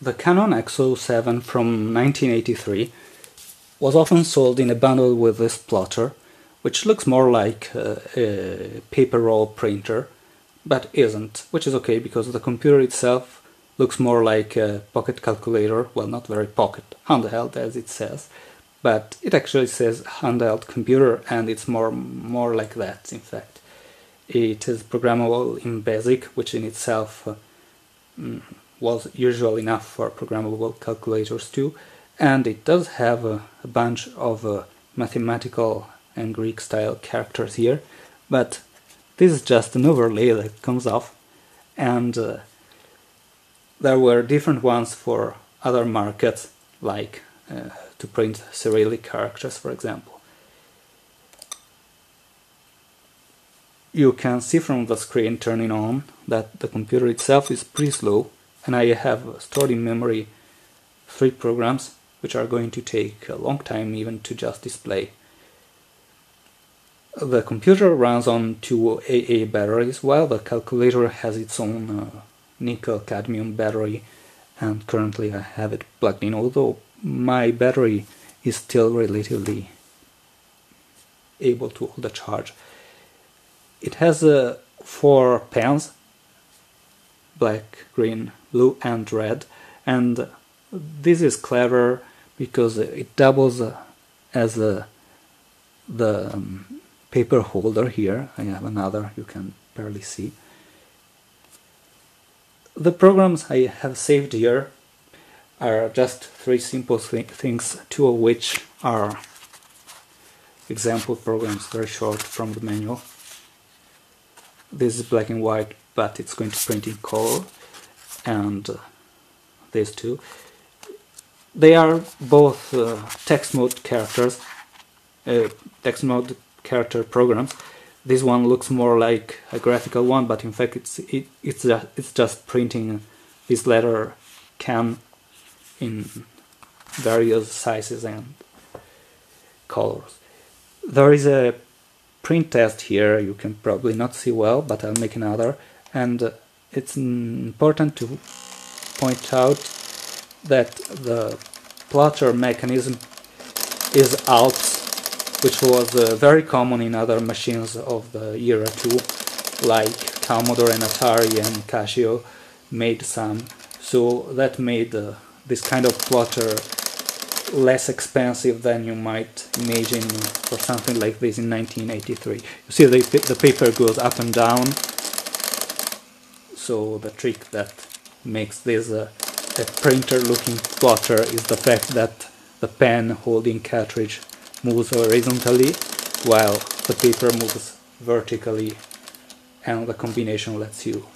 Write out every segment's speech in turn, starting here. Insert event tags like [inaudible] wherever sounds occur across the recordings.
The Canon X-07 from 1983 was often sold in a bundle with this plotter, which looks more like a, a paper roll printer, but isn't, which is okay because the computer itself looks more like a pocket calculator, well, not very pocket, handheld as it says, but it actually says handheld computer and it's more, more like that, in fact. It is programmable in BASIC, which in itself uh, mm, was usual enough for programmable calculators too, and it does have a, a bunch of uh, mathematical and Greek style characters here, but this is just an overlay that comes off, and uh, there were different ones for other markets, like uh, to print Cyrillic characters, for example. You can see from the screen turning on that the computer itself is pretty slow, and I have stored in memory three programs which are going to take a long time even to just display. The computer runs on two AA batteries while the calculator has its own uh, nickel cadmium battery and currently I have it plugged in although my battery is still relatively able to hold a charge. It has uh, four pens black, green, blue and red and this is clever because it doubles uh, as a, the um, paper holder here. I have another you can barely see. The programs I have saved here are just three simple th things, two of which are example programs, very short from the manual. This is black and white, but it's going to print in color, and uh, these two. They are both uh, text mode characters, uh, text mode character programs. This one looks more like a graphical one, but in fact it's it, it's just, it's just printing this letter can in various sizes and colors. There is a print test here you can probably not see well, but I'll make another, and it's important to point out that the plotter mechanism is ALPS, which was uh, very common in other machines of the era too, like Commodore and Atari and Casio made some, so that made uh, this kind of plotter less expensive than you might imagine for something like this in 1983. You see the, the paper goes up and down, so the trick that makes this uh, a printer looking plotter is the fact that the pen holding cartridge moves horizontally while the paper moves vertically and the combination lets you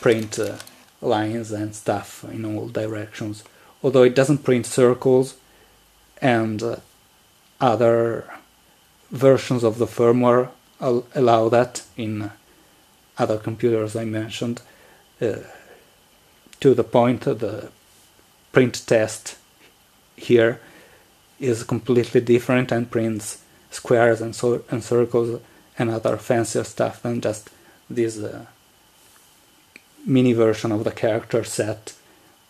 print uh, lines and stuff in all directions. Although it doesn't print circles and uh, other versions of the firmware allow that in other computers I mentioned to the point the print test here is completely different and prints squares and, so, and circles and other fancier stuff than just this uh, mini version of the character set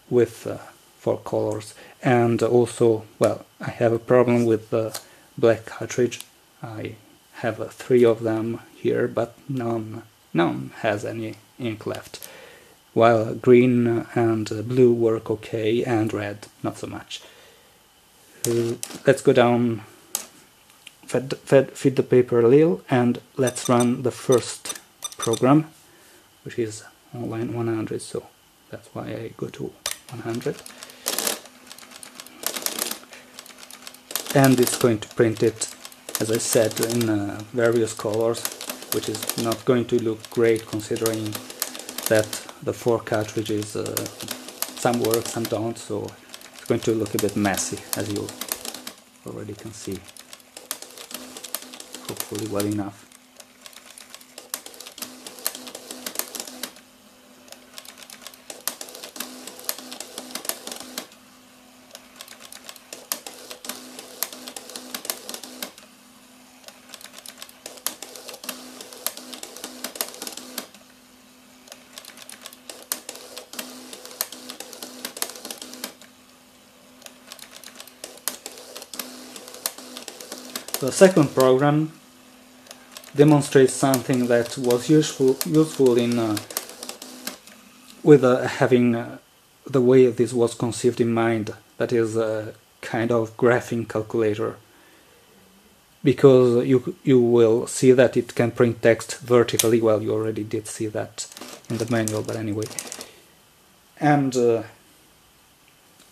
with uh, four colors. And also well I have a problem with the black cartridge. I have uh, three of them here but none none has any ink left while green and blue work okay and red not so much. Uh, let's go down, fed, fed, feed the paper a little and let's run the first program which is on line 100 so that's why I go to 100 and it's going to print it as I said in uh, various colors which is not going to look great considering that the four cartridges uh, some work some don't so it's going to look a bit messy as you already can see. Hopefully well enough The second program demonstrates something that was useful useful in uh, with uh, having uh, the way this was conceived in mind that is a kind of graphing calculator. Because you you will see that it can print text vertically. Well you already did see that in the manual but anyway. And uh,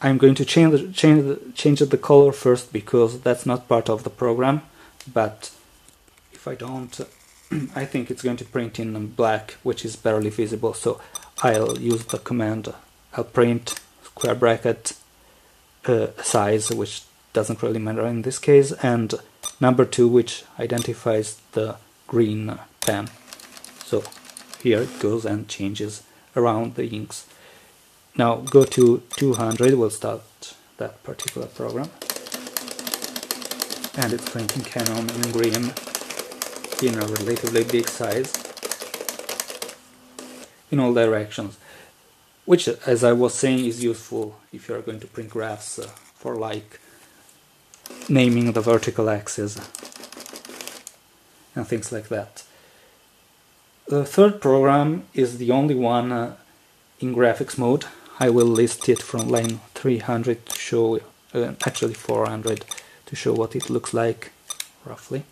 I'm going to change change change the color first because that's not part of the program but if I don't [clears throat] I think it's going to print in black which is barely visible so I'll use the command I'll print square bracket uh, size which doesn't really matter in this case and number 2 which identifies the green pen. So here it goes and changes around the inks now go to 200 we'll start that particular program and it's printing Canon in green in a relatively big size in all directions which as I was saying is useful if you are going to print graphs uh, for like naming the vertical axis and things like that. The third program is the only one uh, in graphics mode. I will list it from line 300 to show, uh, actually 400 to show what it looks like roughly.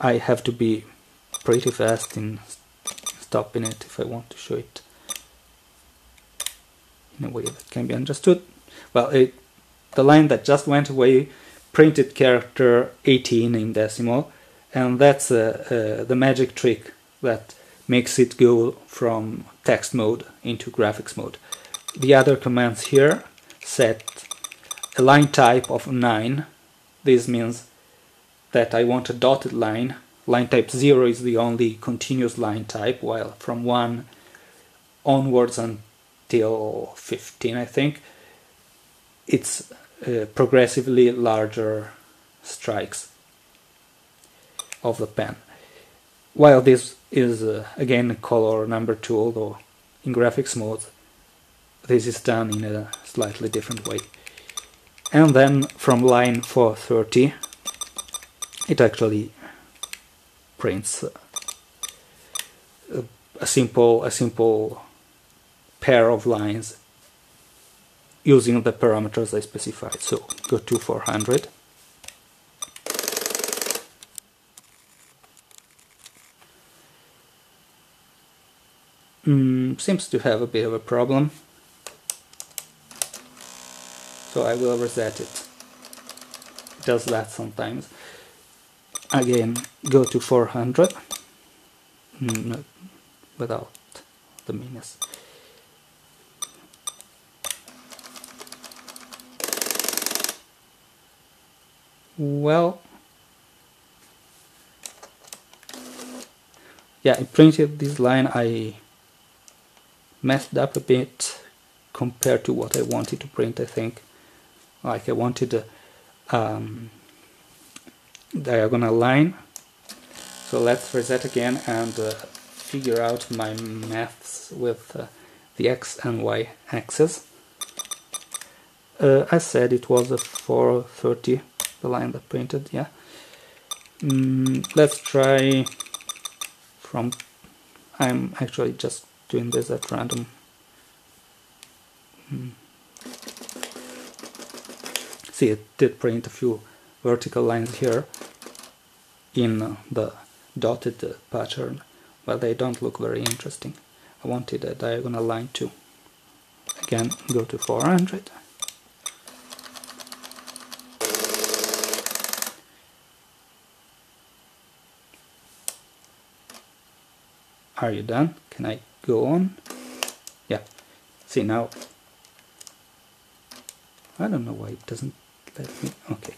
I have to be pretty fast in stopping it if I want to show it in a way that can be understood. Well, it, the line that just went away printed character 18 in decimal and that's uh, uh, the magic trick that makes it go from text mode into graphics mode. The other commands here set a line type of 9. This means that I want a dotted line. Line type 0 is the only continuous line type, while from 1 onwards until 15, I think, it's uh, progressively larger strikes of the pen. While this is uh, again color number 2, although in graphics mode this is done in a slightly different way. And then from line 430 it actually prints a, a simple a simple pair of lines using the parameters I specified. So go to 400. Mm, seems to have a bit of a problem. So I will reset it. It does that sometimes. Again, go to 400. Mm, no, without the minus. well yeah I printed this line I messed up a bit compared to what I wanted to print I think. Like I wanted a um, diagonal line. So let's reset again and uh, figure out my maths with uh, the x and y axis uh, I said it was a 430 the line that printed yeah. Mm, let's try from I'm actually just doing this at random. Mm. see it did print a few vertical lines here in the dotted pattern. But they don't look very interesting. I wanted a diagonal line too. Again go to 400 Are you done? Can I go on? Yeah. See now. I don't know why it doesn't let me. Okay.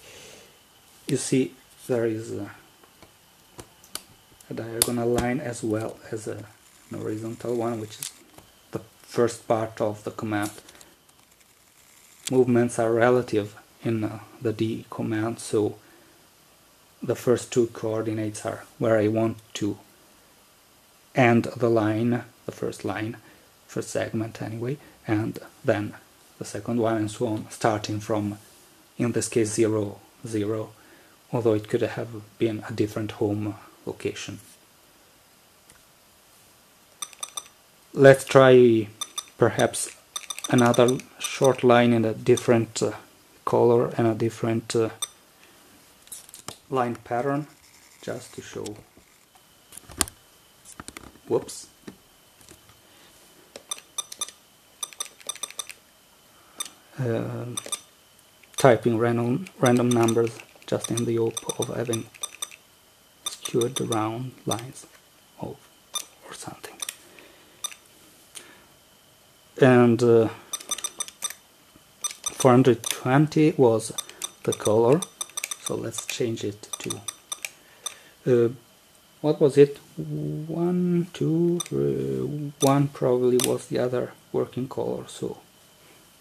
You see there is a, a diagonal line as well as a, an horizontal one, which is the first part of the command. Movements are relative in uh, the D command, so the first two coordinates are where I want to end the line, the first line, first segment anyway, and then the second one and so on, starting from in this case 0, 0, although it could have been a different home location. Let's try perhaps another short line in a different uh, color and a different uh, line pattern just to show whoops uh, typing random random numbers just in the hope of having skewed round lines of or something. And uh, 420 was the color so let's change it to uh, what was it? One two three, one probably was the other working color so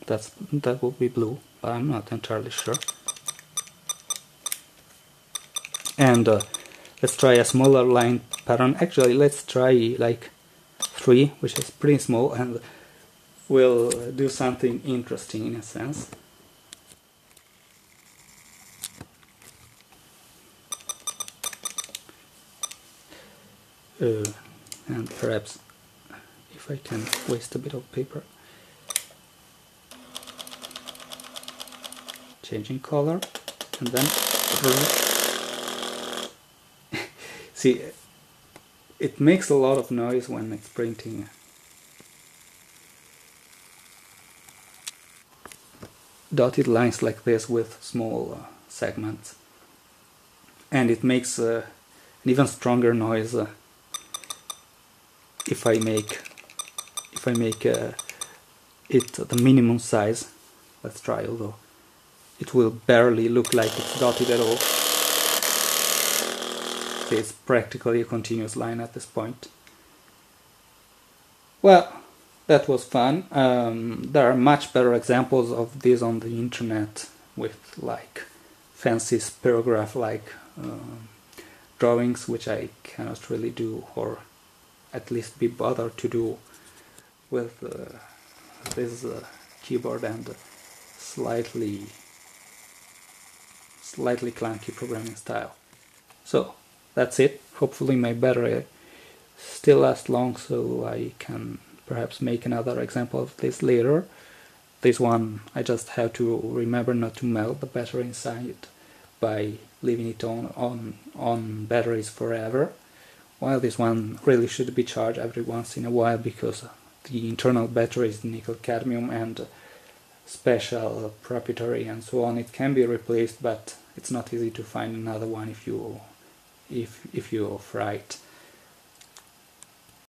that's that will be blue but I'm not entirely sure. And uh, let's try a smaller line pattern. Actually let's try like 3 which is pretty small and we'll do something interesting in a sense. Uh, and perhaps if I can waste a bit of paper changing color and then [laughs] see it makes a lot of noise when it's printing. Dotted lines like this with small uh, segments. And it makes uh, an even stronger noise uh, if I make if I make uh, it the minimum size. Let's try although it will barely look like it's dotted at all. It's practically a continuous line at this point. Well that was fun. Um, there are much better examples of this on the internet with like fancy spirograph like uh, drawings which I cannot really do or at least be bothered to do with uh, this uh, keyboard and slightly slightly clunky programming style. So that's it. Hopefully my battery still lasts long so I can perhaps make another example of this later. This one I just have to remember not to melt the battery inside by leaving it on on on batteries forever while this one really should be charged every once in a while because the internal battery is nickel cadmium and special proprietary and so on it can be replaced but it's not easy to find another one if you if if you fry it